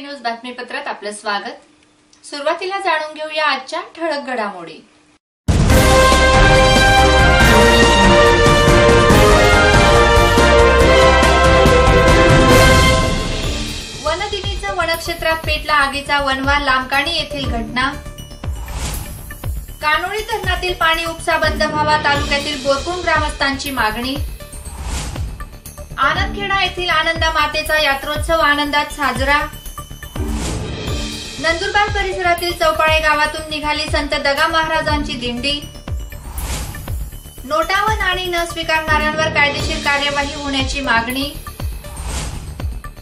News बातमीपत्रात आपलं स्वागत. सुरुवातीला जाणून घेऊया आजच्या ठळक घडामोडी. वनदिनीचं वनक्षेत्रात पेटला आगीचा वनवा लांबकाणी येथील घटना. कानोळी धरणातील पाणी उपसा बंद व्हावा तालुक्यातील बोरकुंड ग्रामस्थांची मागणी. आनंदखेडा येथील आनंदा मातेचा यात्रोत्सव आनंदात साजरा. नंदुरबार परिसरातील चौपाळे गावातून निघाली संत दगा महाराजांची दिंडी. नोटा व नाणी न स्वीकारणाऱ्यांवर कायदेशीर कार्यवाही होण्याची मागणी.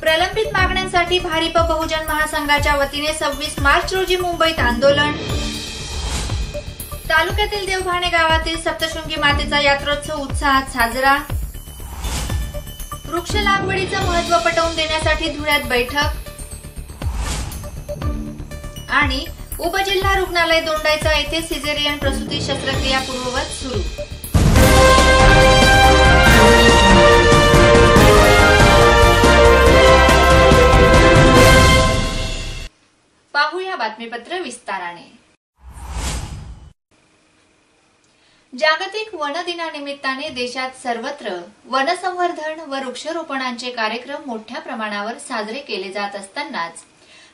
प्रलंबित मागण्यांसाठी भारिप बहुजन महासंघाच्या वतीने सव्वीस मार्च रोजी मुंबईत आंदोलन. तालुक्यातील देवभाणे गावातील सप्तशृंगी मातेचा यात्रोत्सव उत्साहात साजरा. वृक्ष लागवडीचं महत्त्व पटवून देण्यासाठी धुळ्यात बैठक. आणि उपजिल्हा रुग्णालय दोंडायचा येथे सिझेरियन प्रसूती शस्त्रक्रिया पूर्ववत सुरू. पाहूया बातमीपत्र विस्ताराने. जागतिक वन दिनानिमित्ताने देशात सर्वत्र वनसंवर्धन व वृक्षरोपणांचे कार्यक्रम मोठ्या प्रमाणावर साजरे केले जात असतानाच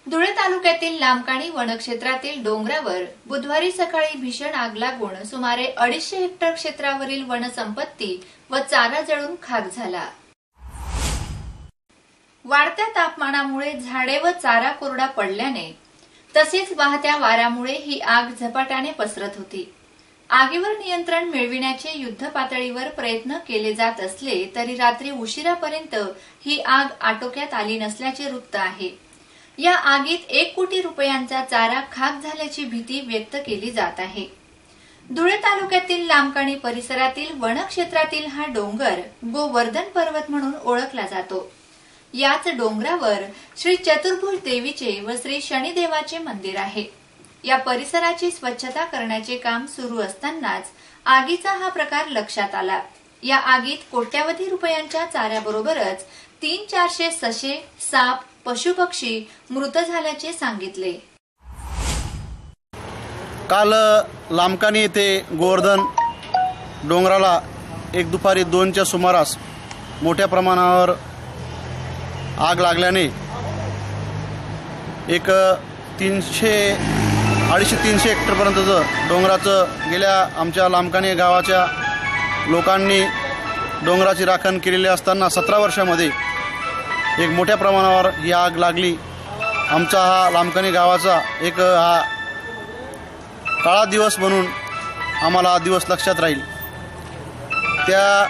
धुळे तालुक्यातील लांबकाणी वनक्षेत्रातील डोंगरावर बुधवारी सकाळी भीषण आग लागून सुमारे अडीचशे हेक्टर क्षेत्रावरील वनसंपत्ती व चारा जळून खाक झाला. वाढत्या तापमानामुळे झाडे व चारा कोरडा पडल्याने तसेच वाहत्या वाऱ्यामुळे ही आग झपाट्याने पसरत होती. आगीवर नियंत्रण मिळविण्याचे युद्ध पातळीवर प्रयत्न केले जात असले तरी रात्री उशिरापर्यंत ही आग आटोक्यात आली नसल्याचे वृत्त आहे. या आगीत एक कोटी रुपयांचा चारा खाक झाल्याची भीती व्यक्त केली जात आहे. धुळे तालुक्यातील लांबकाणी परिसरातील वनक्षेत्रातील हा डोंगर गोवर्धन पर्वत म्हणून ओळखला जातो. याच डोंगरावर श्री चतुर्भुज देवीचे व श्री शनिदेवाचे मंदिर आहे. या परिसराची स्वच्छता करण्याचे काम सुरू असतानाच आगीचा हा प्रकार लक्षात आला. या आगीत कोट्यावधी रुपयांच्या चाऱ्याबरोबरच तीन चारशे सशे साप पशुपक्षी मृत झाल्याचे सांगितले. काल लामकानी येथे गोवर्धन डोंगराला एक दुपारी दोनच्या सुमारास मोठ्या प्रमाणावर आग लागल्याने एक तीनशे अडीचशे तीनशे हेक्टरपर्यंतचं डोंगराचं गेल्या आमच्या लांबकानी गावाच्या लोकांनी डोंगराची राखण केलेली असताना सतरा वर्षामध्ये एक मोठ्या प्रमाणावर ही आग लागली. आमचा हा लांबकणी गावाचा एक हा काळा दिवस म्हणून आम्हाला हा दिवस लक्षात राहील. त्या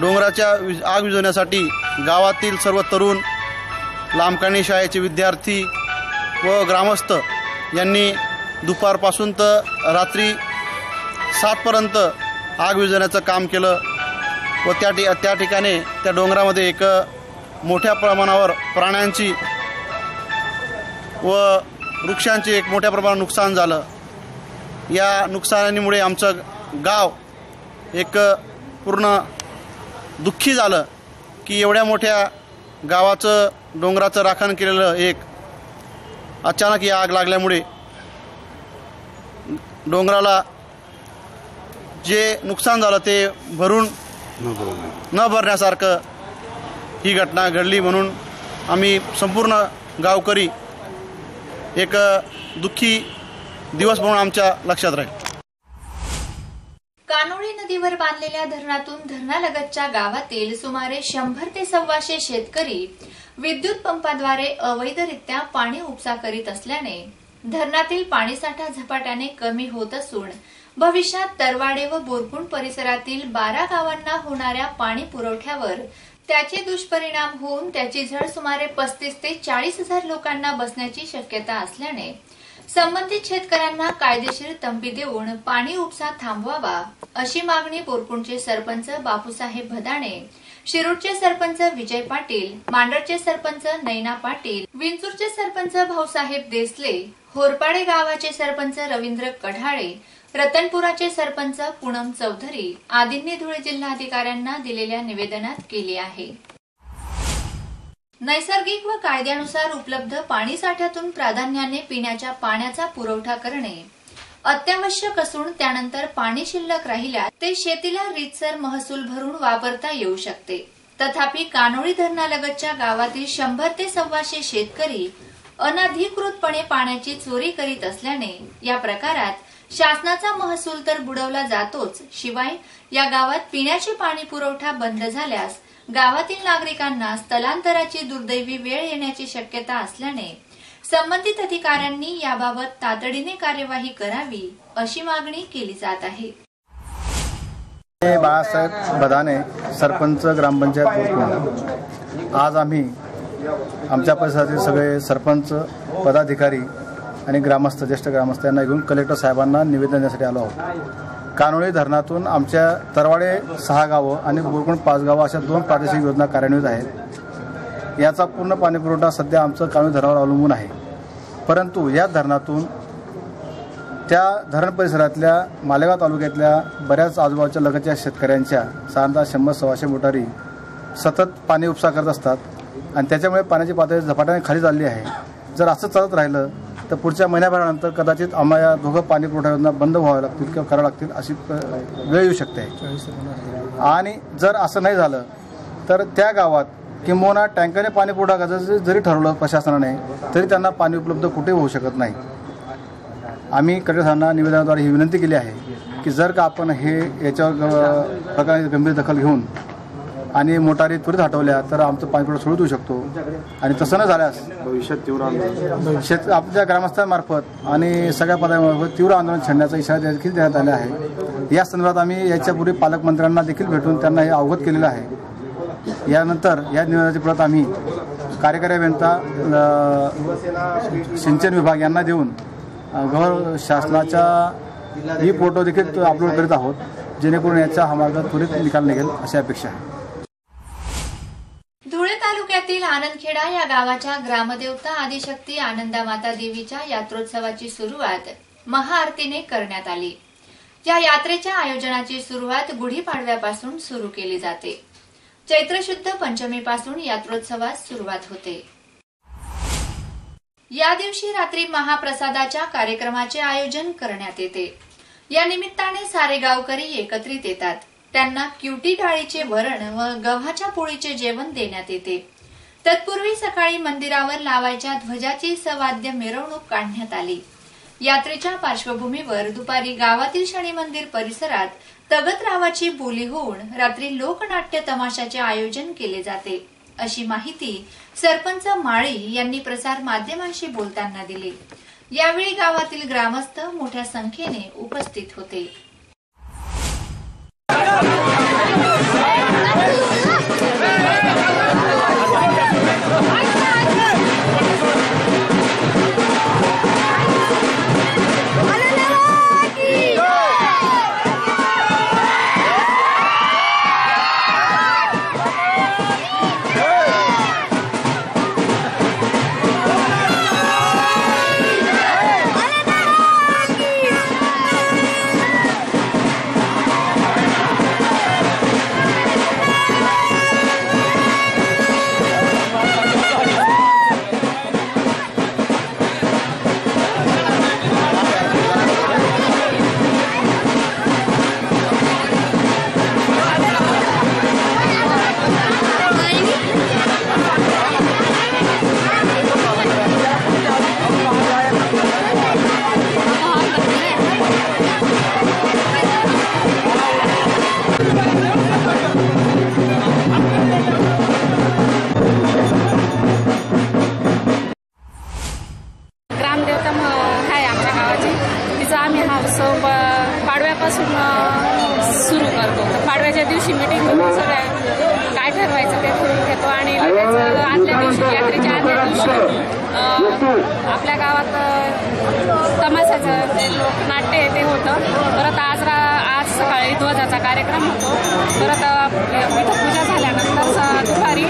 डोंगराच्या आग विझवण्यासाठी गावातील सर्व तरुण लांबकाणी शाळेचे विद्यार्थी व ग्रामस्थ यांनी दुपारपासून तर रात्री सातपर्यंत आग विझवण्याचं काम केलं. व त्या ठि त्या ठिकाणी त्या डोंगरामध्ये एक मोठ्या प्रमाणावर प्राण्यांची व वृक्षांचे एक मोठ्या प्रमाणात नुकसान झालं. या नुकसानीमुळे आमचं गाव एक पूर्ण दुःखी झालं की एवढ्या मोठ्या गावाचं डोंगराचं राखण केलेलं एक अचानक ही आग लागल्यामुळे डोंगराला जे नुकसान झालं ते भरून न भरण्यासारखं ही घटना घडली म्हणून आम्ही संपूर्ण गावकरी एक दुःखी दिवस म्हणून आमच्या लक्षात राहील. कानोळी नदीवर बांधलेल्या धरणातून धरणालगतच्या गावातील सुमारे शंभर ते सव्वाशे शेतकरी विद्युत पंपाद्वारे अवैधरित्या पाणी उपसा करीत असल्याने धरणातील पाणीसाठा झपाट्याने कमी होत असून भविष्यात तरवाडे व बोरकुंड परिसरातील बारा गावांना होणाऱ्या पाणी पुरवठ्यावर त्याचे दुष्परिणाम होऊन त्याची झळ सुमारे पस्तीस ते चाळीस हजार लोकांना बसण्याची शक्यता असल्याने संबंधित शेतकऱ्यांना कायदेशीर तंबी देऊन पाणी उपसा थांबवावा अशी मागणी बोरकुंडचे सरपंच बापूसाहेब भदाणे शिरूरचे सरपंच विजय पाटील मांडरचे सरपंच नैना पाटील विंचूरचे सरपंच भाऊसाहेब देसले होरपाडे गावाचे सरपंच रवींद्र कढाळे रतनपुराचे सरपंच पूनम चौधरी आदींनी धुळे जिल्हाधिकाऱ्यांना दिलेल्या निवेदनात केली आहे. नैसर्गिक व कायद्यानुसार उपलब्ध पाणी साठ्यातून प्राधान्याने पिण्याच्या पाण्याचा पुरवठा करणे अत्यावश्यक असून त्यानंतर पाणी शिल्लक राहिल्यास ते शेतीला रीतसर महसूल भरून वापरता येऊ शकते. तथापि कानोळी धरणालगतच्या गावातील शंभर ते सव्वाशे शेतकरी अनधिकृतपणे पाण्याची चोरी करीत असल्याने या प्रकारात शासनाचा महसूल तर बुडवला जातोच. शिवाय या गावात पिण्याचे पाणी पुरवठा बंद झाल्यास गावातील नागरिकांना स्थलांतराची दुर्दैवी वेळ येण्याची शक्यता असल्याने संबंधित अधिकाऱ्यांनी याबाबत तातडीने कार्यवाही करावी अशी मागणी केली जात आहे. बाळासाहेब बदाने सरपंच ग्रामपंचायत आज आम्ही आमच्या परिसरातील सगळे सरपंच पदाधिकारी आणि ग्रामस्थ ज्येष्ठ ग्रामस्थ यांना घेऊन कलेक्टर साहेबांना निवेदन देण्यासाठी आलो आहोत. कानोळी धरणातून आमच्या तरवाडे सहा गावं आणि बोरकुंड पाच गावं अशा दोन प्रादेशिक योजना कार्यान्वित आहेत. याचा पूर्ण पाणीपुरवठा सध्या आमचं कानोळी धरणावर अवलंबून आहे. परंतु या धरणातून त्या धरण परिसरातल्या मालेगाव तालुक्यातल्या बऱ्याच आजूबाजूच्या लगतच्या शेतकऱ्यांच्या साधारणतः शंभर सव्वाशे मोटारी सतत पाणी उपसा करत असतात. आणि त्याच्यामुळे पाण्याची पातळी झपाट्याने खाली चालली आहे. जर असं चालत राहिलं तर पुढच्या महिन्याभरानंतर कदाचित आम्हाला या दोघं पाणी पुरवठा योजना बंद व्हाव्या लागतील किंवा कराव्या लागतील अशी वेळ येऊ शकते. आणि जर असं नाही झालं तर त्या गावात किंबहुना टँकरने पाणी पुरवठा करायचं जरी ठरवलं प्रशासनाने तरी त्यांना पाणी उपलब्ध कुठे होऊ शकत नाही. आम्ही कलेक्टरांना निवेदनाद्वारे ही विनंती केली आहे की जर का आपण हे याच्यावर प्रकारे गंभीर दखल घेऊन आणि मोटारी त्वरित हटवल्या तर आमचं पाणी पुरवठा सुरू होऊ शकतो. आणि तसं न झाल्यास भविष्यात तीव्र आंदोलन. शेत आपल्या ग्रामस्थांमार्फत आणि सगळ्या पदांमार्फत तीव्र आंदोलन छेडण्याचा इशारा देखील देण्यात आला आहे. या संदर्भात आम्ही याच्यापूर्वी पालकमंत्र्यांना देखील भेटून त्यांना हे अवगत केलेलं आहे. यानंतर या निवेदनाची प्रत आम्ही कार्यकारी अभियंता सिंचन विभाग यांना देऊन गव्हर शासनाच्या ई फोटो देखील अपलोड करीत आहोत जेणेकरून याचा हा मार्ग त्वरित निकाल निघेल अशी अपेक्षा आहे. तालुक्यातील आनंदखेडा या गावाच्या ग्रामदेवता आदिशक्ती आनंदामाता देवीच्या यात्रोत्सवाची सुरुवात महाआरतीने करण्यात आली. या यात्रेच्या आयोजनाची सुरुवात गुढीपाडव्यापासून सुरू केली जाते. चैत्र शुद्ध पंचमीपासून यात्रोत्सवास सुरुवात होते. या दिवशी रात्री महाप्रसादाच्या कार्यक्रमाचे आयोजन करण्यात येते. या निमित्ताने सारे गावकरी एकत्रित येतात. त्यांना क्युटी डाळीचे वरण व गव्हाच्या पोळीचे जेवण देण्यात येते. तत्पूर्वी सकाळी मंदिरावर लावायच्या ध्वजाची सवाद्य मिरवणूक काढण्यात आली. यात्रेच्या पार्श्वभूमीवर दुपारी गावातील शनी मंदिर परिसरात तगतरावाची बोली होऊन रात्री लोकनाट्य तमाशाचे आयोजन केले जाते अशी माहिती सरपंच माळी यांनी प्रसार माध्यमांशी बोलताना दिली. यावेळी गावातील ग्रामस्थ मोठ्या संख्येने उपस्थित होते. ग्रामदेवता कार्यक्रम होतो. तर आता इथं पूजा झाल्यानंतर दुपारी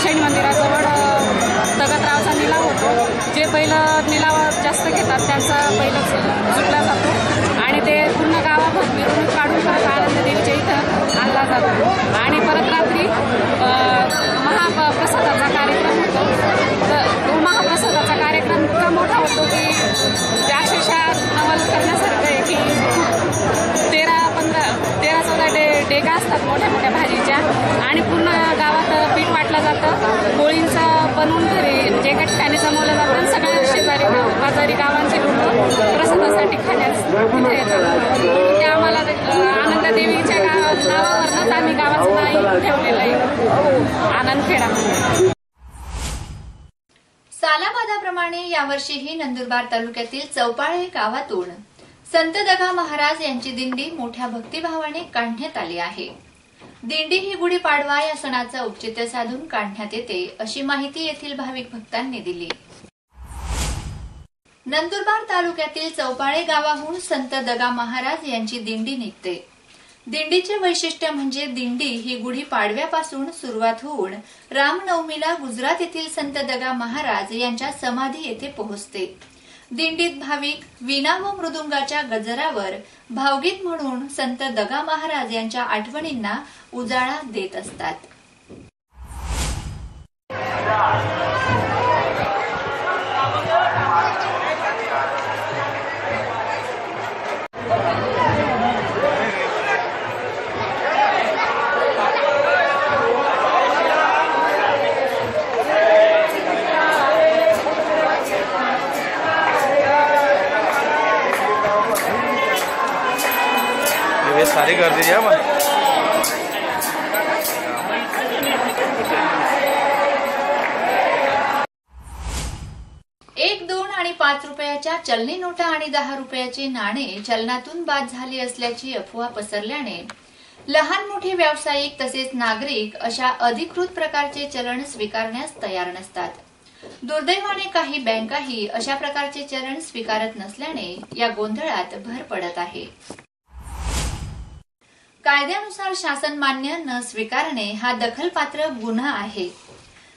शैन मंदिराजवळ तगतरावचा निलाव होतो. जे पहिलं निलाव जास्त घेतात त्यांचा पहिलं जुटला जातो. आणि ते पूर्ण गावाभर मिरवणूक काढून परत आनंद देवीच्या इथं आणला जातो. आणि परत रात्री महाप्रसादाचा कार्यक्रम होतो. तर महाप्रसादाचा कार्यक्रम इतका मोठा होतो की त्या अक्षरशः अंमल करण्यासाठी असतात मोठ्या मोठ्या भाजीच्या. आणि पूर्ण गावात पीठ वाटलं जातं. गोळींचा बनवून घरी जे काही ठिकाणी जमवलं जातं सगळ्या शेजारी बाजारी गावांचे लोक प्रसादासाठी खाण्यास तिथे येतात. ते आम्हाला आनंद देवीच्या गाव नावावरनंच आम्ही गावाचं नाव ठेवलेलं आहे. आनंदखेडा सालाबादाप्रमाणे यावर्षीही नंदुरबार तालुक्यातील चौपाळे गावातून संत दगा महाराज यांची दिंडी मोठ्या भक्तिभावाने काढण्यात आली आहे. दिंडी ही गुढीपाडवा या सणाचं औचित्य साधून काढण्यात येते अशी माहिती येथील भाविक भक्तांनी दिली. नंदुरबार तालुक्यातील चौपाळे गावाहून संत दगा महाराज यांची दिंडी निघते. दिंडीचे वैशिष्ट्य म्हणजे दिंडी ही गुढी पाडव्यापासून सुरुवात होऊन रामनवमीला गुजरात येथील संत दगा महाराज यांच्या समाधी येथे पोहोचते. दिंडीत भाविक विना व मृदुंगाच्या गजरावर भावगीत म्हणून संत दगा महाराज यांच्या आठवणींना उजाळा देत असतात. सारी कर दीजिए आप एक दोन आणि पाच रुपयाच्या चलनी नोटा आणि दहा रुपयाचे नाणे चलनातून बाद झाले असल्याची अफवा पसरल्याने लहान मोठे व्यावसायिक तसेच नागरिक अशा अधिकृत प्रकारचे चलन स्वीकारण्यास तयार नसतात. दुर्दैवाने काही बँकाही अशा प्रकारचे चलन स्वीकारत नसल्याने या गोंधळात भर पडत आहे. कायद्यानुसार शासन मान्य न स्वीकारणे हा दखलपात्र गुन्हा आहे.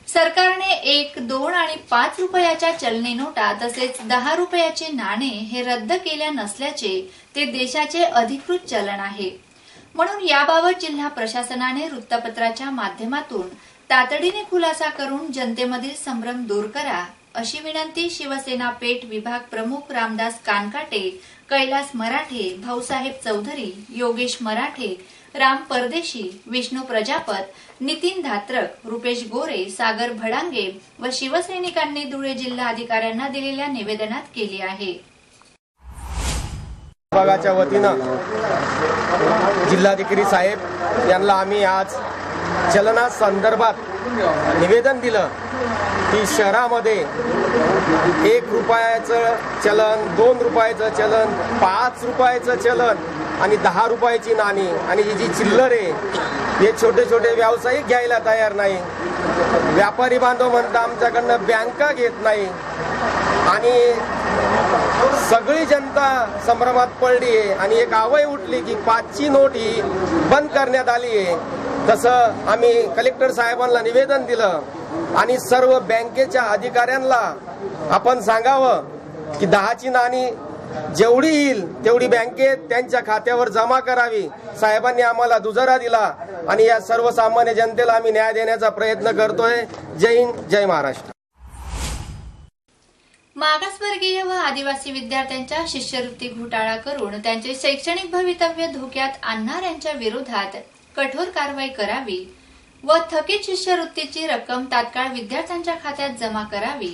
सरकारने एक दोन आणि पाच रुपयाच्या चलनी नोटा तसेच दहा रुपयाचे नाणे हे रद्द केल्या नसल्याचे ते देशाचे अधिकृत चलन आहे. म्हणून याबाबत जिल्हा प्रशासनाने वृत्तपत्राच्या माध्यमातून तातडीने खुलासा करून जनतेमधील संभ्रम दूर करा अशी विनंती शिवसेना पेठ विभाग प्रमुख रामदास कानकाटे कैलास मराठे भाऊसाहेब चौधरी योगेश मराठे राम परदेशी विष्णू प्रजापत नितीन धात्रक रुपेश गोरे सागर भडांगे व शिवसैनिकांनी धुळे जिल्हा अधिकाऱ्यांना दिलेल्या निवेदनात केली आहे. विभागाच्या वतीनं जिल्हाधिकारी साहेब यांना आम्ही आज चलना संदर्भात निवेदन दिलं. की शहरामध्ये एक रुपयाचं चलन दोन रुपयाचं चलन पाच रुपयाचं चलन आणि दहा रुपयाची नाणी आणि ही जी चिल्लर आहे हे छोटे छोटे व्यावसायिक घ्यायला तयार नाही. व्यापारी बांधव म्हणता आमच्याकडनं बँका घेत नाही. आणि सगळी जनता संभ्रमात पडली आहे आणि एक आवय उठली की पाचची नोट ही बंद करण्यात आली आहे तसं आम्ही कलेक्टर साहेबांना निवेदन दिलं. आणि सर्व बँकेच्या अधिकाऱ्यांना आपण सांगावं की दहाची नाणी जेवढी येईल तेवढी बँकेत त्यांच्या खात्यावर जमा करावी. साहेबांनी आम्हाला दुजरा दिला आणि या सर्वसामान्य जनतेला आम्ही न्याय देण्याचा प्रयत्न करतोय. जय हिंद जय महाराष्ट्र. मागासवर्गीय व आदिवासी विद्यार्थ्यांच्या शिष्यवृत्ती घोटाळा करून त्यांचे शैक्षणिक भवितव्य धोक्यात आणणाऱ्यांच्या विरोधात कठोर कारवाई करावी. व थकीत शिष्यवृत्तीची रक्कम तात्काळ विद्यार्थ्यांच्या खात्यात जमा करावी.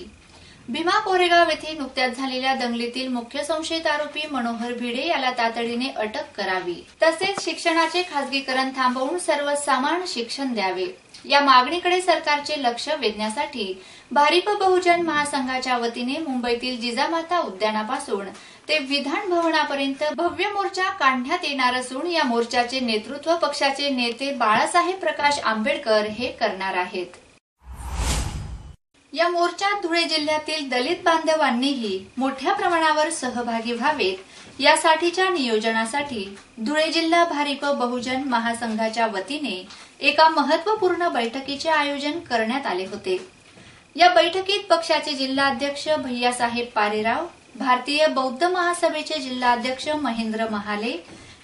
भीमा कोरेगाव येथे नुकत्याच झालेल्या दंगलीतील मुख्य संशयित आरोपी मनोहर भिडे याला तातडीने अटक करावी. तसेच शिक्षणाचे खासगीकरण थांबवून सर्व समान शिक्षण द्यावे. या मागणीकडे सरकारचे लक्ष वेधण्यासाठी भारिप बहुजन महासंघाच्या वतीने मुंबईतील जिजामाता उद्यानापासून ते विधान भवनापर्यंत भव्य मोर्चा काढण्यात येणार असून या मोर्चाचे नेतृत्व पक्षाचे नेते बाळासाहेब प्रकाश आंबेडकर हे करणार आहेत. या मोर्चात धुळे जिल्ह्यातील दलित बांधवांनीही मोठ्या प्रमाणावर सहभागी व्हावेत. यासाठीच्या नियोजनासाठी धुळे जिल्हा भारिप बहुजन महासंघाच्या वतीने एका महत्त्वपूर्ण बैठकीचे आयोजन करण्यात आले होते. या बैठकीत पक्षाचे जिल्हाध्यक्ष भैयासाहेब पारेराव भारतीय बौद्ध महासभेचे जिल्हाध्यक्ष महेंद्र महाले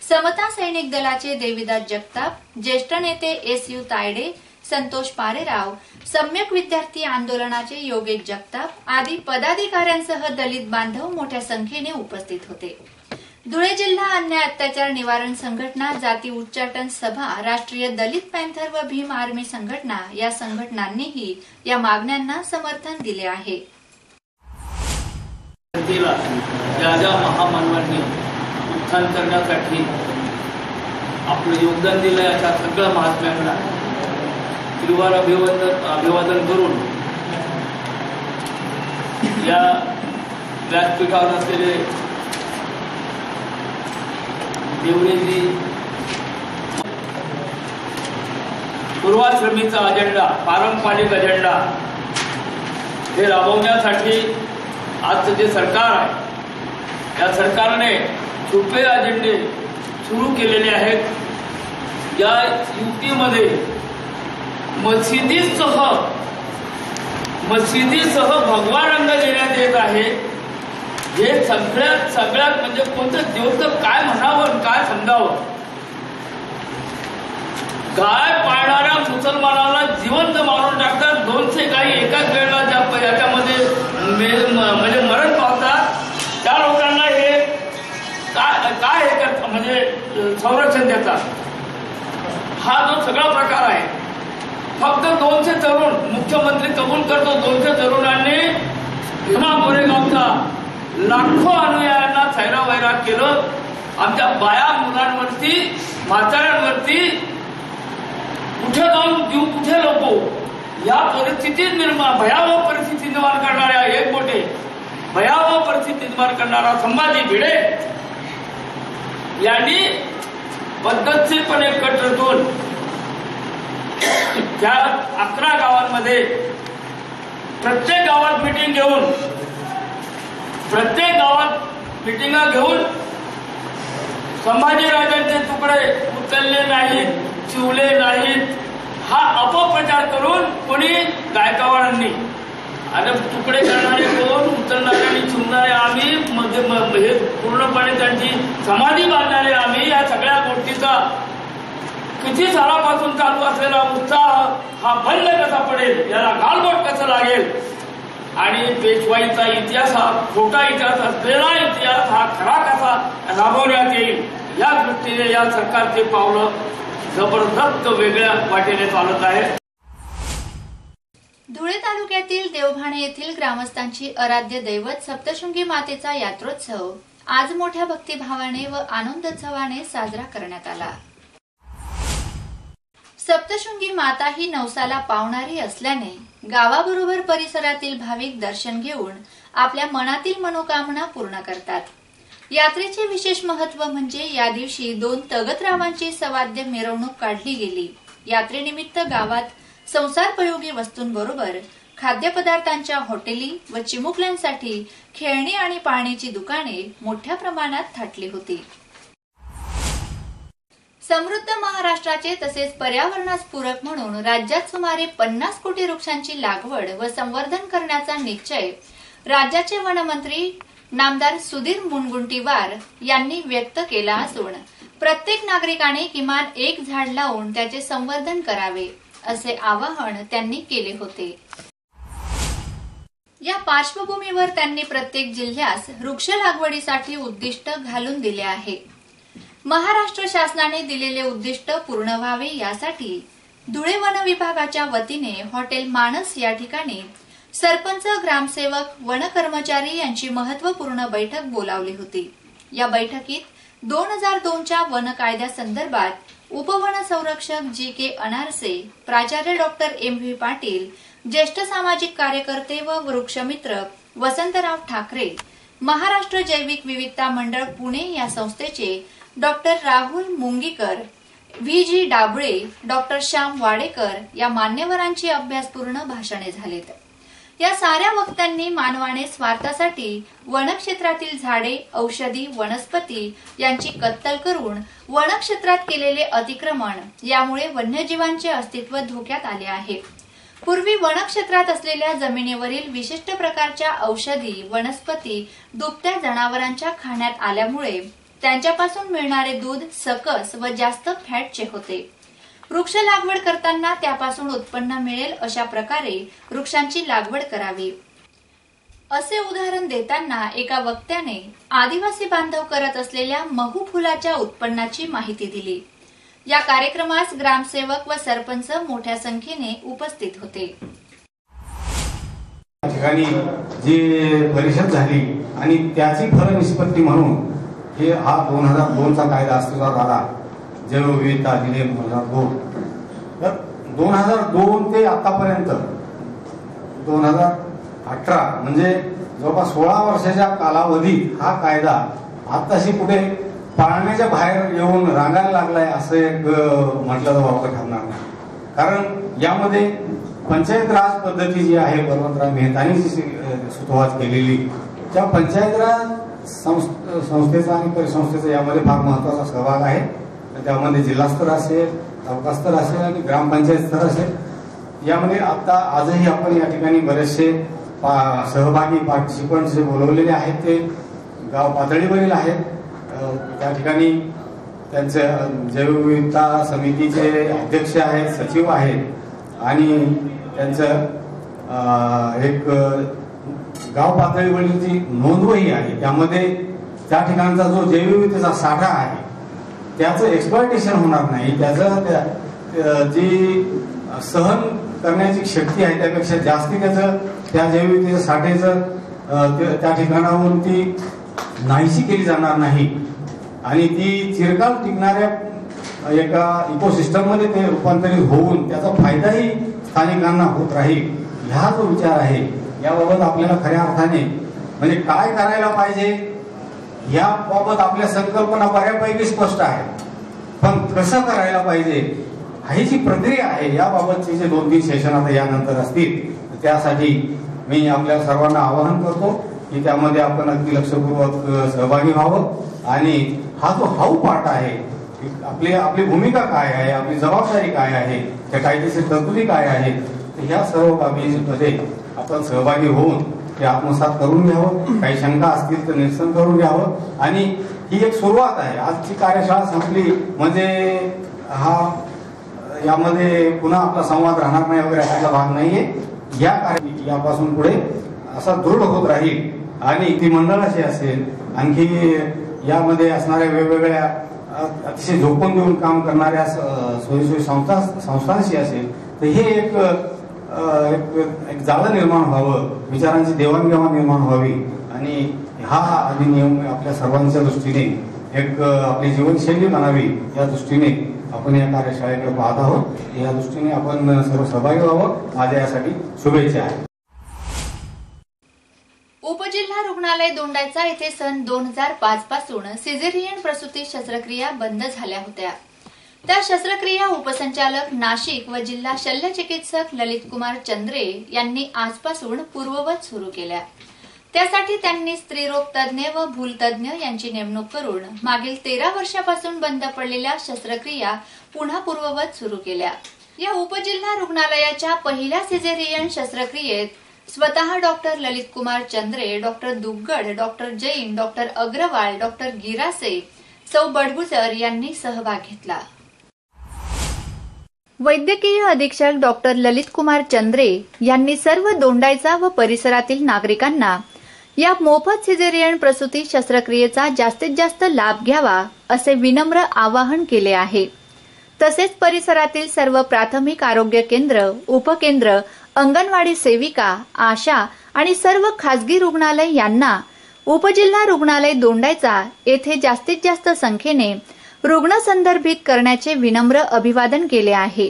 समता सैनिक दलाचे देविदास जगताप ज्येष्ठ नेते एस यू तायडे संतोष पारेराव सम्यक विद्यार्थी आंदोलनाचे योगेश जगताप आदी पदाधिकाऱ्यांसह दलित बांधव मोठ्या संख्येने उपस्थित होते. धुळे जिल्हा अन्याय अत्याचार निवारण संघटना जाती उच्चाटन सभा राष्ट्रीय दलित पॅन्थर व भीम आर्मी संघटना या संघटनांनीही या मागण्यांना समर्थन दिले आहे. जनतेला ज्या ज्या महामानवांनी उत्थान करण्यासाठी आपलं योगदान दिलं अशा सगळ्या महात्म्यांना. त्रिवार अभिवादन अभिवादन करून या व्यासपीठावर असलेले देवळेजी पूर्वाश्रमीचा अजेंडा पारंपरिक अजेंडा हे राबवण्यासाठी आजचं जे सरकार आहे या सरकारने छुपे अजेंडे सुरू केलेले आहेत. या युतीमध्ये मशिदीसह मशिदीसह भगवा रंग देण्यात येत आहे. हे सगळ्यात सगळ्यात म्हणजे कोणतं देवतं काय म्हणावं आणि काय समजावं गाय पाळणाऱ्या मुसलमानाला जिवंत मारून टाकतात. दोनशे गायी एकाच वेळेला ज्या म्हणजे मरण पावतात त्या लोकांना हे काय काय हे करतात म्हणजे संरक्षण देतात. हा जो सगळा प्रकार आहे फक्त दोनशे तरुण मुख्यमंत्री कबूल करतो दोनशे तरुणांनी भीमा गोरेगावचा लाखो अनुयायांना थैरावैराग केलं. आमच्या बाया मुलांवरती म्हाताऱ्यांवरती कुठे जाऊन जीव कुठे लपू या परिस्थितीत निर्माण भयावह परिस्थिती निर्माण करणाऱ्या एक मोठे भयावह परिस्थिती निर्माण करणारा संभाजी भिडे यांनी पद्धतशीरपणे कट रचून त्या अकरा गावांमध्ये प्रत्येक गावात मिटिंग घेऊन प्रत्येक गावात मिटिंगा घेऊन संभाजीराजांचे तुकडे उचलले नाहीत चिवले नाहीत. हा अपप्रचार करून कोणी गायकवाडांनी. आणि तुकडे करणारे कोण उचलणारे आणि चिवणारे आम्ही मध्ये म- हे पूर्णपणे त्यांची समाधी बांधणारे आम्ही या सगळ्या गोष्टीचा किती सालापासून चालू असलेला उत्साह हा बंद कसा पडेल याला गालबोट कसं लागेल? आणि पेशवाईचा इतिहास हा खोटा इतिहास असलेला इतिहास हा खरा कसा राबवण्यात येईल या दृष्टीने या सरकारचे पावलं जबरदस्त वेगळ्या वाटेने चालत आहे. धुळे तालुक्यातील देवभाणे येथील ग्रामस्थांची आराध्य दैवत सप्तशृंगी मातेचा यात्रोत्सव आज मोठ्या भक्तिभावाने व आनंदोत्सवाने साजरा करण्यात आला. सप्तशृंगी माता ही नवसाला पावणारी असल्याने गावाबरोबर परिसरातील भाविक दर्शन घेऊन आपल्या मनातील मनोकामना पूर्ण करतात. यात्रेचे विशेष महत्त्व म्हणजे या दिवशी दोन तगतरावांची सवाद्य मिरवणूक काढली गेली. यात्रेनिमित्त गावात संसारपयोगी वस्तूंबरोबर खाद्यपदार्थांच्या हॉटेली व चिमुकल्यांसाठी खेळणी आणि पाण्याची दुकाने मोठ्या प्रमाणात थाटली होती. समृद्ध महाराष्ट्राचे तसेच पर्यावरणास पूरक म्हणून राज्यात सुमारे पन्नास कोटी वृक्षांची लागवड व संवर्धन करण्याचा निश्चय राज्याचे वनमंत्री नामदार सुधीर मुनगुंटीवार यांनी व्यक्त केला असून प्रत्येक नागरिकाने किमान एक झाड लावून त्याचे संवर्धन करावे असे आवाहन त्यांनी केले होते. या पार्श्वभूमीवर त्यांनी प्रत्येक जिल्ह्यास वृक्ष लागवडीसाठी उद्दिष्ट घालून दिले आहे. महाराष्ट्र शासनाने दिलेले उद्दिष्ट पूर्ण व्हावे यासाठी धुळे वन विभागाच्या वतीने हॉटेल मानस या ठिकाणी सरपंच ग्रामसेवक वन कर्मचारी यांची महत्त्वपूर्ण बैठक बोलावली होती. या बैठकीत दोन हजार दोनच्या वन कायद्यासंदर्भात उपवन संरक्षक जी के अनारसे प्राचार्य डॉक्टर एम व्ही पाटील ज्येष्ठ सामाजिक कार्यकर्ते व वृक्षमित्र वसंतराव ठाकरे महाराष्ट्र जैविक विविधता मंडळ पुणे या संस्थेचे doctor Rahul Mungikar V G Dabale doctor Shyam Wadekar या मान्यवरांची अभ्यासपूर्ण भाषणे झालीत. या साऱ्या वक्त्यांनी मानवाने स्वार्थासाठी वनक्षेत्रातील झाडे औषधी वनस्पती यांची कत्तल करून वनक्षेत्रात केलेले अतिक्रमण यामुळे वन्यजीवांचे अस्तित्व धोक्यात आले आहे. पूर्वी वनक्षेत्रात असलेल्या जमिनीवरील विशिष्ट प्रकारच्या औषधी वनस्पती दुभत्या जनावरांच्या खाण्यात आल्यामुळे त्यांच्यापासून मिळणारे दूध सकस व जास्त फॅटचे होते. वृक्ष लागवड करताना त्यापासून उत्पन्न मिळेल अशा प्रकारे वृक्षांची लागवड करावी. असे उदाहरण देताना एका वक्त्याने आदिवासी बांधव करत असलेल्या महू फुलाच्या उत्पन्नाची माहिती दिली. या कार्यक्रमास ग्रामसेवक व सरपंच मोठ्या संख्येने उपस्थित होते. ठिकाणी जे परिषद झाली आणि त्याची फलनिष्पत्ती म्हणून हे हा दोन हजार दोनचा कायदा अस्तित्वात आला जैवविविधता अधिनियम दोन हजार दोन. तर दोन हजार दोन ते आतापर्यंत दोन हजार अठरा म्हणजे जवळपास सोळा वर्षाच्या कालावधीत हा कायदा आताशी कुठे पाळण्याच्या बाहेर येऊन रांगायला लागलाय असं एक म्हटलं तर वापर ठरणार नाही. कारण यामध्ये पंचायत राज पद्धती जी आहे बलवंतराव मेहतानी जी सुरुवात केलेली त्या पंचायत राज संस्थेचा आणि परिसंस्थेचा यामध्ये फार महत्त्वाचा सहभाग आहे. त्यामध्ये जिल्हास्तर असेल तालुकास्तर असेल आणि ग्रामपंचायत स्तर असेल. यामध्ये आता आजही आपण या ठिकाणी बरेचसे पा- सहभागी पार्टिसिपंट जे बोलवलेले आहेत ते गाव पातळीवरील आहेत. त्या ठिकाणी त्यांचे जैवविविधता समितीचे अध्यक्ष आहेत सचिव आहेत आणि त्यांचं एक गाव पातळीवरील जी नोंदवही आहे त्यामध्ये त्या ठिकाणचा जो जैवविविधतेचा साठा आहे त्याचं एक्सप्लॉयटेशन होणार नाही. त्याचं त्या जी सहन करण्याची शक्ती आहे त्यापेक्षा जास्ती त्याचं त्या जैविकतेच्या साठेचं ते- त्या ठिकाणावरून ती नाहीशी केली जाणार नाही. आणि ती चिरकाल टिकणाऱ्या एका इकोसिस्टममध्ये ते रूपांतरित होऊन त्याचा फायदाही स्थानिकांना होत राहील. ह्या जो विचार आहे याबाबत आपल्याला खऱ्या अर्थाने म्हणजे काय करायला पाहिजे? याबाबत आपल्या संकल्पना बऱ्यापैकी स्पष्ट आहेत. पण कसं करायला पाहिजे? ही जी प्रक्रिया आहे याबाबतचे जे दोन तीन सेशन आता यानंतर असतील त्यासाठी मी आपल्या सर्वांना आवाहन करतो की त्यामध्ये आपण अगदी लक्षपूर्वक सहभागी व्हावं. आणि हा जो हाऊ पार्ट आहे आपली आपली भूमिका काय आहे आपली जबाबदारी काय आहे त्या कायदेशीर तरतुदी काय आहेत या ह्या सर्व बाबींमध्ये आपण सहभागी होऊन ते आत्मसात करून घ्यावं. काही शंका असतील तर निरसन करून घ्यावं. आणि ही एक सुरुवात आहे. आजची कार्यशाळा संपली. म्हणजे हा यामध्ये पुन्हा आपला संवाद राहणार नाही वगैरे असा भाग नाहीये. या कार्य यापासून पुढे असा दृढ होत राहील. आणि ती मंडळाची असेल आणखी यामध्ये असणाऱ्या वेगवेगळ्या अतिशय झोपून देऊन काम करणाऱ्या सोयीसोयी संस्था संस्थांशी असेल तर हे एक एक एक जाळं निर्माण व्हावं विचारांची देवाणघेवाण निर्माण व्हावी आणि हा अधिनियम आपल्या सर्वांच्या दृष्टीने एक आपली जीवनशैली बनावी या दृष्टीने आपण या कार्यशाळेकडे पाहत आहोत. या दृष्टीने आपण सर्व सहभागी व्हावं. माझ्या यासाठी शुभेच्छा आहेत. उपजिल्हा रुग्णालय दोंडायचा येथे सन दोन हजार पाच पासून सिझेरियन प्रसूती शस्त्रक्रिया बंद झाल्या होत्या. त्या शस्त्रक्रिया उपसंचालक नाशिक व जिल्हा शल्य चिकित्सक ललित कुमार चंद्रे यांनी आजपासून पूर्ववत सुरू केल्या. त्यासाठी त्यांनी स्त्रीरोग तज्ज्ञ व भूलतज्ञ यांची नेमणूक करून मागील तेरा वर्षापासून बंद पडलेल्या शस्त्रक्रिया पुन्हा पूर्ववत सुरू केल्या. या उपजिल्हा रुग्णालयाच्या पहिल्या सिझेरियन शस्त्रक्रियेत स्वतः doctor Lalit Kumar Chandre doctor Duggad doctor Jain doctor Agrawal doctor Girase सौ बडगुजर यांनी सहभाग घेतला. वैद्यकीय अधीक्षक डॉक्टर ललित कुमार चंद्रे यांनी सर्व दोंडायचा व परिसरातील नागरिकांना या मोफत सिझेरियन प्रसूती शस्त्रक्रियेचा जास्तीत जास्त लाभ घ्यावा असे विनम्र आवाहन केले आहे. तसेच परिसरातील सर्व प्राथमिक आरोग्य केंद्र उपकेंद्र अंगणवाडी सेविका आशा आणि सर्व खासगी रुग्णालय यांना उपजिल्हा रुग्णालय दोंडायचा येथे जास्तीत जास्त संख्येने रुग्ण संदर्भित करण्याचे विनम्र अभिवादन केले आहे.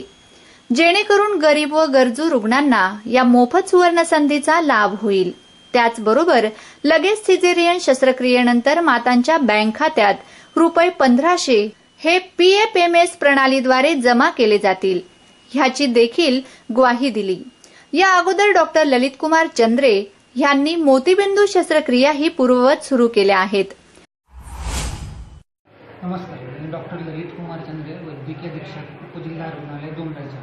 जेणेकरून गरीब व गरजू रुग्णांना या मोफत सुवर्ण संधीचा लाभ होईल. त्याचबरोबर लगेच सिझेरियन शस्त्रक्रियेनंतर मातांच्या बँक खात्यात रुपये पंधराशे हे पीएफएमएस प्रणालीद्वारे जमा केले जातील. ह्याची देखील ग्वाही दिली. या अगोदर डॉक्टर ललित कुमार चंद्रे यांनी मोतीबिंदू शस्त्रक्रिया ही पूर्ववत सुरू केल्या आहेत. नमस्कार. डॉक्टर ललित कुमार चंद्रे वैद्यकीय अधीक्षक उपजिल्हा रुग्णालय दोंडाच्या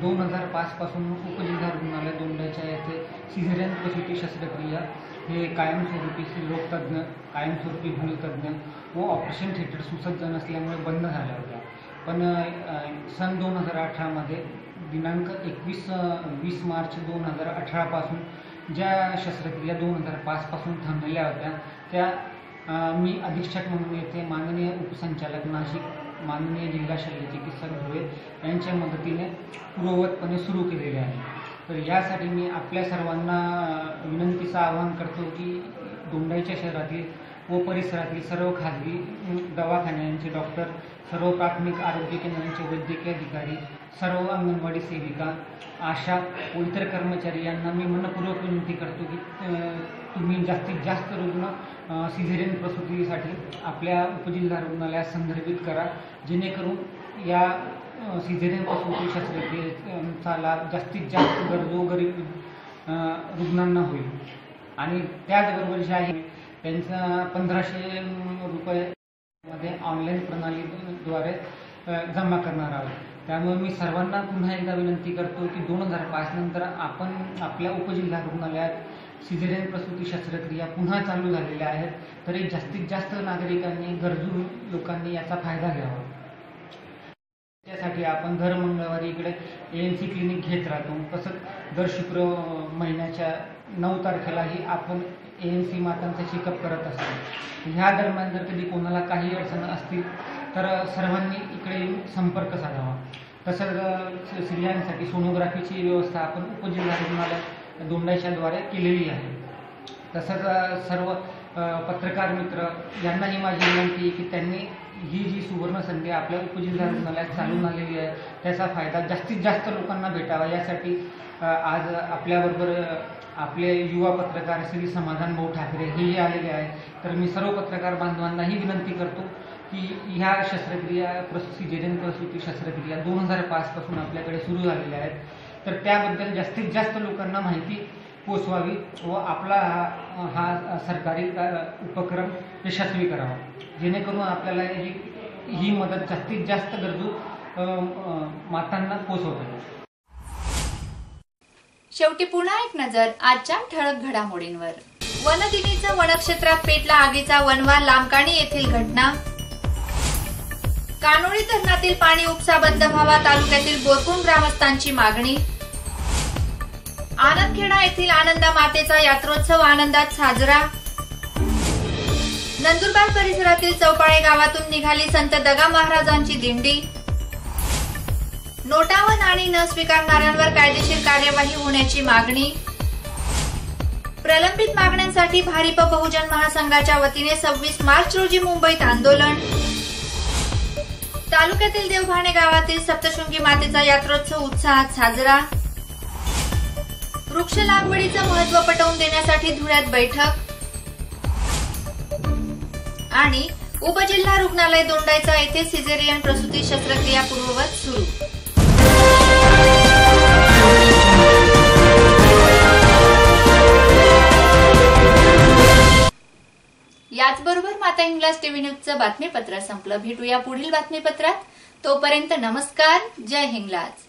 दोन हजार पाचपासून उपजिल्हा रुग्णालय दोंडाच्या येथे सिझेरियन प्रसूती शस्त्रक्रिया. हे कायमस्वरूपी स्त्रीरोगतज्ञ कायमस्वरूपी भूलतज्ञ व ऑपरेशन थिएटर सुसज्ज नसल्यामुळे बंद झाल्या होत्या. पण सन दोन हजार अठरामध्ये दिनांक एकवीस वीस मार्च दोन हजार अठरापासून ज्या शस्त्रक्रिया दोन हजार पाचपासून थांबलेल्या होत्या त्या मी अधीक्षक म्हणून येथे माननीय उपसंचालक नाशिक माननीय जिल्हा शल्य चिकित्सक धुळे यांच्या मदतीने पूर्ववतपणे सुरू केलेले आहे. तर यासाठी मी आपल्या सर्वांना विनंतीचं आवाहन करतो की डोंडाईच्या शहरातील व परिसरातील सर्व खाजगी दवाखान्यांचे डॉक्टर सर्व प्राथमिक आरोग्य केंद्रांचे वैद्यकीय अधिकारी सर्व अंगणवाडी सेविका आशा व इतर कर्मचारी यांना मी मनपूर्वक विनंती करतो की तुम्ही जास्तीत जास्त रुग्ण सिझेरियन प्रसूतीसाठी आपल्या उपजिल्हा रुग्णालयात संदर्भित करा. जेणेकरून या सिझेरियन प्रसूती शस्त्रक्रियेचा लाभ जास्तीत जास्त गरजू गरीब रुग्णांना होईल. आणि त्याचबरोबर जे आहे त्यांचा पंधराशे रुपये मध्ये ऑनलाईन प्रणालीद्वारे जमा करणार आहोत. त्यामुळे मी सर्वांना पुन्हा एकदा विनंती करतो की दोन हजार पाच नंतर आपण आपल्या उपजिल्हा रुग्णालयात सिझेरियन प्रसूती शस्त्रक्रिया पुन्हा चालू झालेल्या आहेत. तरी जास्तीत जास्त नागरिकांनी गरजू लोकांनी याचा फायदा घ्यावा. त्यासाठी आपण दर मंगळवारी इकडे ए एन सी क्लिनिक घेत राहतो. तसंच दर शुक्र महिन्याच्या नऊ तारखेलाही आपण ए एन सी मातांचा चेकअप करत असतो. ह्या दरम्यान जर कधी कोणाला काही अडचण असतील तर सर्वांनी इकडे येऊन संपर्क साधावा. तसंच स्त्रियांसाठी सोनोग्राफीची व्यवस्था आपण उपजिल्हा रुग्णालय दोंडाईच्याद्वारे केलेली आहे. तसंच सर्व पत्रकार मित्र यांनाही माझी विनंती आहे की त्यांनी ही जी सुवर्ण संधी आपल्या उपजिल्हा रुग्णालयात चालून आलेली आहे त्याचा फायदा जास्तीत जास्त लोकांना भेटावा. यासाठी आज आपल्याबरोबर आपले युवा पत्रकार श्री समाधान भाऊ ठाकरे हेही आलेले आहेत. तर मी सर्व पत्रकार बांधवांनाही विनंती करतो की ह्या शस्त्रक्रिया प्रसूती सिजेरियन प्रसूती शस्त्रक्रिया दोन हजार पाचपासून आपल्याकडे सुरू झालेल्या आहेत. तर त्याबद्दल जास्तीत जास्त लोकांना माहिती पोचवावी व आपला हा हा सरकारी उपक्रम यशस्वी करावा. जेणेकरून आपल्याला ही ही मदत जास्तीत जास्त गरजू मातांना पोचवता येईल. शेवटी पुन्हा एक नजर आजच्या ठळक घडामोडींवर. वनदिनीचा वनक्षेत्रात पेटला आगीचा वनवा लांबकाणी येथील घटना. कानोळी धरणातील पाणी उपसा बंद व्हावा तालुक्यातील बोरकुंड ग्रामस्थांची मागणी. आनंदखेडा येथील आनंदा मातेचा यात्रोत्सव आनंदात साजरा. नंदुरबार परिसरातील चौपाळे गावातून निघाली संत दगा महाराजांची दिंडी. नोटा व नाणी न स्वीकारणाऱ्यांवर कायदेशीर कार्यवाही होण्याची मागणी. प्रलंबित मागण्यांसाठी भारिप बहुजन महासंघाच्या वतीने सव्वीस मार्च रोजी मुंबईत आंदोलन. तालुक्यातील देवभाणे गावातील सप्तशृंगी मातेचा यात्रोत्सव उत्साहात साजरा. वृक्ष लागवडीचं महत्त्व पटवून देण्यासाठी धुळ्यात बैठक. आणि उपजिल्हा रुग्णालय दोंडायचा येथे सिझेरियन प्रसूती शस्त्रक्रिया पूर्ववत सुरू. याचबरोबर माता इंग्लास टीव्ही न्यूजचं बातमीपत्र संपलं. भेटूया पुढील बातमीपत्रात. तोपर्यंत नमस्कार. जय हिंगलाज.